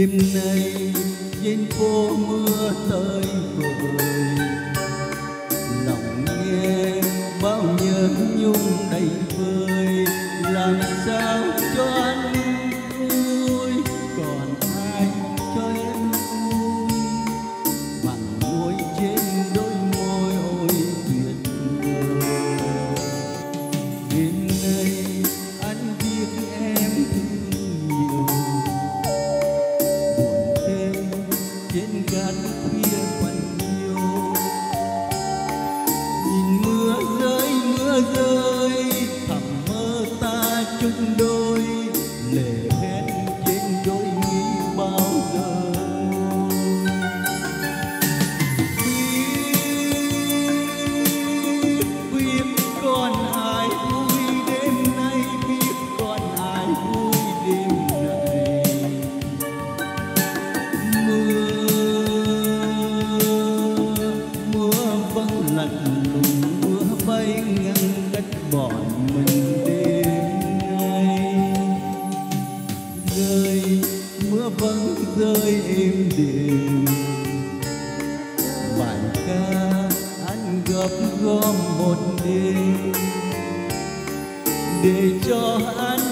đêm nay trên phố mưa tới vời lòng nghe bao nhớ nhung đầy vơi, làm sao lạnh mưa bay ngăn cách bọn mình đêm nay rơi mưa vẫn rơi êm đềm bài ca anh gấp gom một đêm để cho anh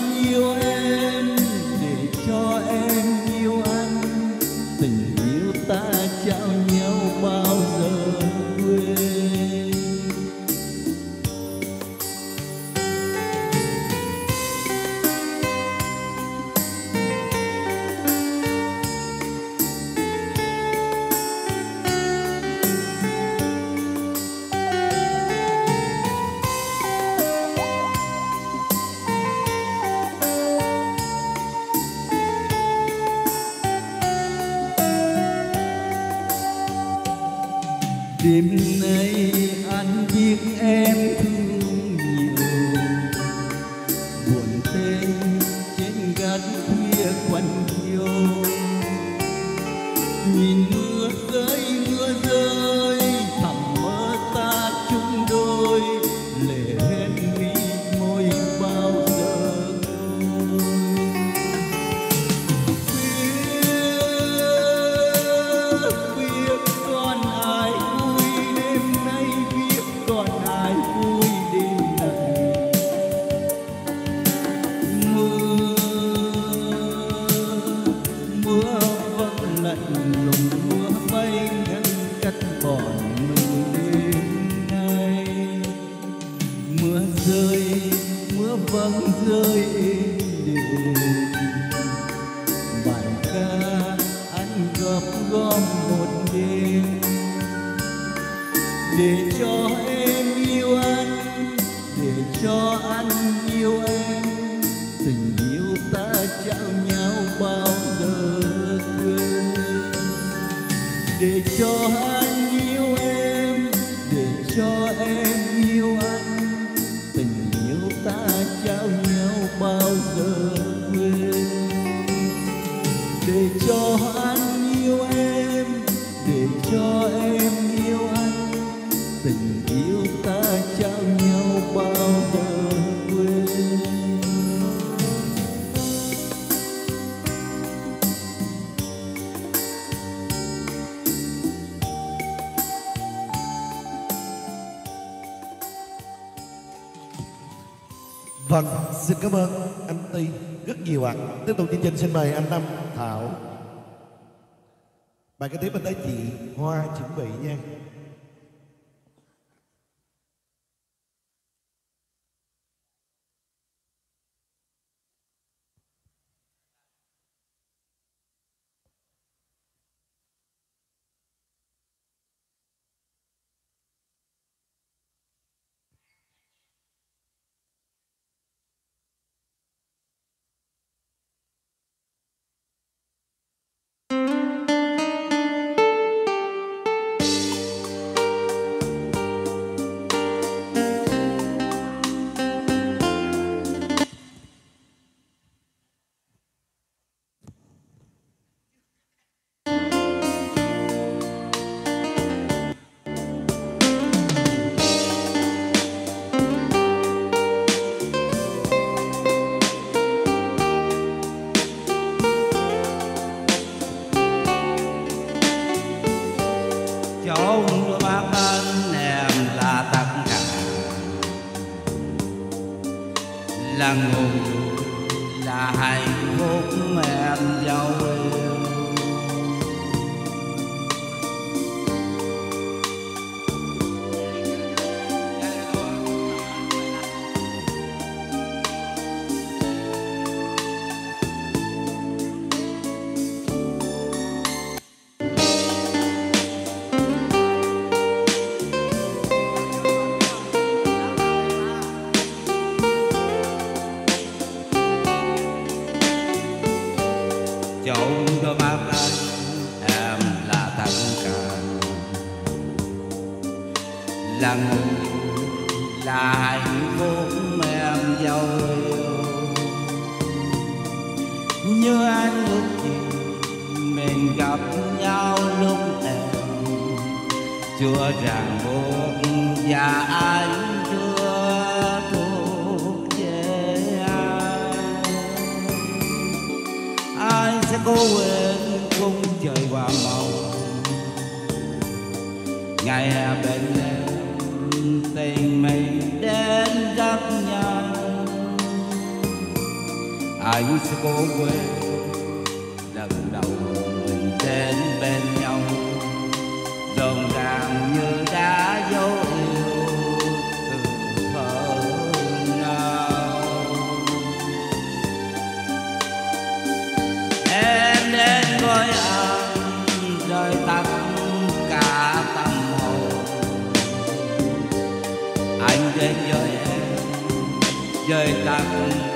mưa rơi, mưa vắng rơi đêm. Bài ca anh góp gom một đêm. Để cho em yêu anh, để cho anh yêu em. Tình yêu ta trao nhau bao giờ quên. Để cho anh tình yêu ta trao nhau bao giờ quên Vâng, xin cảm ơn anh Ty rất nhiều ạ. Tiếp tục chương trình xin mời anh Năm Thảo. Bài kế tiếp bên tới chị Hoa chuẩn bị nha. chốn bác bên em là tất cả. Là nguồn là hai trong đôi mắt anh em là tất cả là ngủ là hạnh phúc em giàu. Yêu như anh ước gì mình gặp nhau lúc em. Chưa ràng buộc và anh chưa có quên cung trời hoa màu. Ngày bên em, tình mình đến gặp nhau. Anh sẽ cố quên lần đầu mình đến. Tất cả tâm hồn. Anh đến với em rơi tất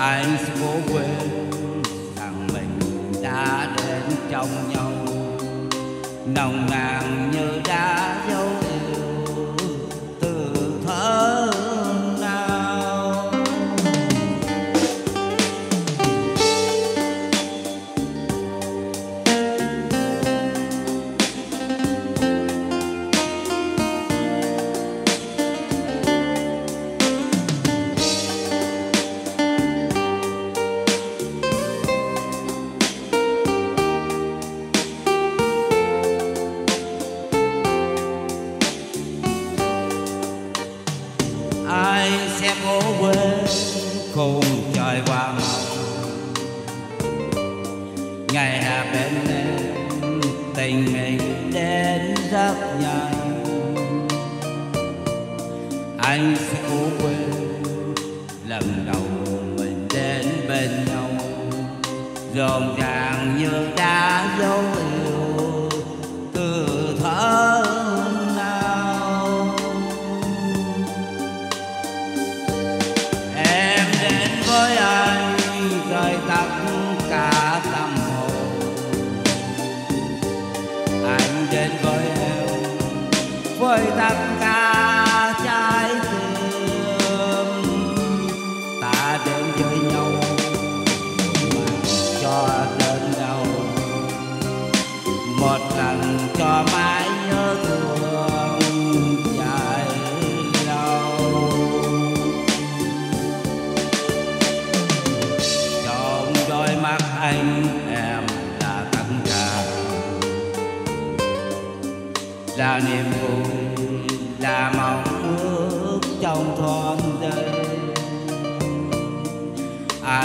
anh sẽ cố quên rằng mình đã đến trong nhau. Nồng nàn như đã dấu ai sẽ cố quên cùng trời hoa màu ngày hà bên em, tình mình đến rất nhanh anh sẽ cố quên lần đầu mình đến bên nhau. Rộn ràng như đã dấu với tất cả trái tim. Ta đến với nhau, cho đến đâu? Một lần cho mãi nhớ thương dài lâu. Trong đôi mắt anh em là tất cả là niềm vui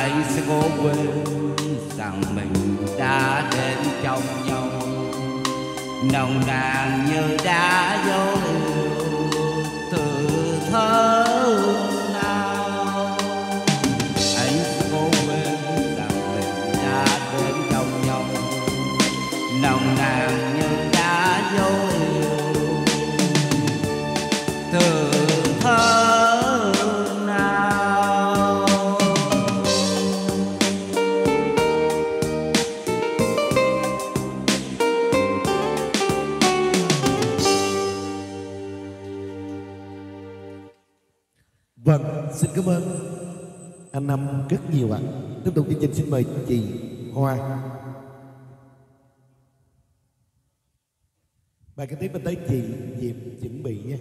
anh sẽ cố quên rằng mình đã đến trong nhau. Nồng nàn như đã dấu cảm ơn anh Năm, rất nhiều ạ. Tiếp tục chương trình xin mời chị Hoa. Bài kế tiếp mình tới chị Diệp chuẩn bị nhé.